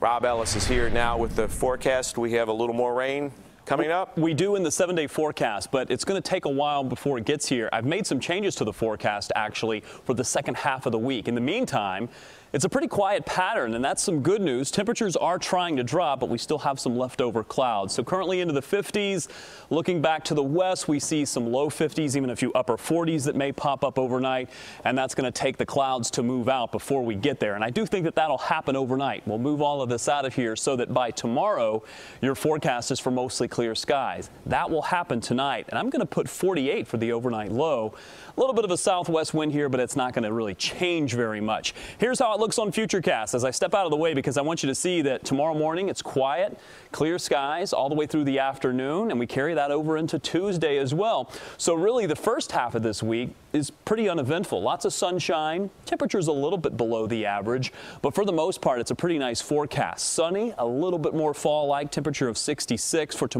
Robb Ellis is here now with the forecast. We have a little more rain coming up? We do in the seven day forecast, but it's going to take a while before it gets here. I've made some changes to the forecast actually for the second half of the week. In the meantime, it's a pretty quiet pattern, and that's some good news. Temperatures are trying to drop, but we still have some leftover clouds. So currently into the 50s. Looking back to the west, we see some low 50s, even a few upper 40s that may pop up overnight, and that's going to take the clouds to move out before we get there. And I do think that that'll happen overnight. We'll move all of this out of here so that by tomorrow, your forecast is for mostly clear skies. That will happen tonight, and I'm going to put 48 for the overnight low. A little bit of a southwest wind here, but it's not going to really change very much. Here's how it looks on Futurecast as I step out of the way because I want you to see that tomorrow morning it's quiet, clear skies all the way through the afternoon, and we carry that over into Tuesday as well. So really the first half of this week is pretty uneventful. Lots of sunshine, temperatures a little bit below the average, but for the most part it's a pretty nice forecast. Sunny, a little bit more fall-like, temperature of 66 for tomorrow.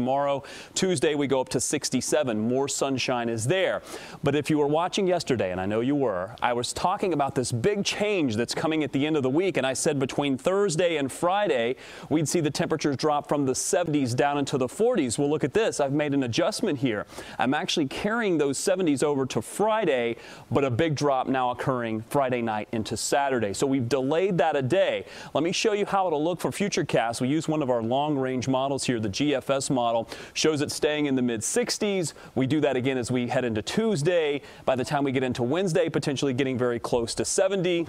Tuesday we go up to 67. More sunshine is there. But if you were watching yesterday, and I know you were, I was talking about this big change that's coming at the end of the week, and I said between Thursday and Friday, we'd see the temperatures drop from the 70s down into the 40s. Well, look at this. I've made an adjustment here. I'm actually carrying those 70s over to Friday, but a big drop now occurring Friday night into Saturday. So we've delayed that a day. Let me show you how it'll look for Futurecast. We use one of our long-range models here, the GFS model. Shows it staying in the mid-60s. We do that again as we head into Tuesday. By the time we get into Wednesday, potentially getting very close to 70.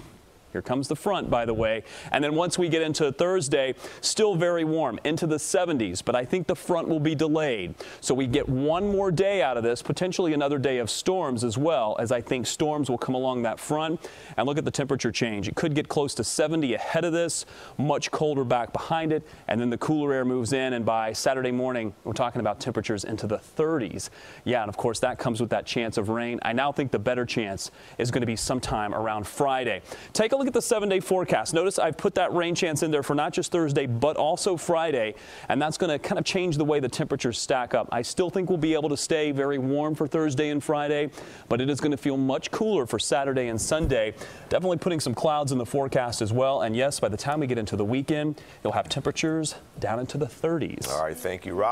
Here comes the front, by the way. And then once we get into Thursday, still very warm, into the 70s, but I think the front will be delayed. So we get one more day out of this, potentially another day of storms as well, as I think storms will come along that front. And look at the temperature change. It could get close to 70 ahead of this, much colder back behind it, and then the cooler air moves in, and by Saturday morning, we're talking about temperatures into the 30s. Yeah, and of course, that comes with that chance of rain. I now think the better chance is going to be sometime around Friday. Take a look at the seven day forecast. Notice I've put that rain chance in there for not just Thursday, but also Friday, and that's going to kind of change the way the temperatures stack up. I still think we'll be able to stay very warm for Thursday and Friday, but it is going to feel much cooler for Saturday and Sunday. Definitely putting some clouds in the forecast as well. And yes, by the time we get into the weekend, you'll have temperatures down into the 30s. All right, thank you, Robb.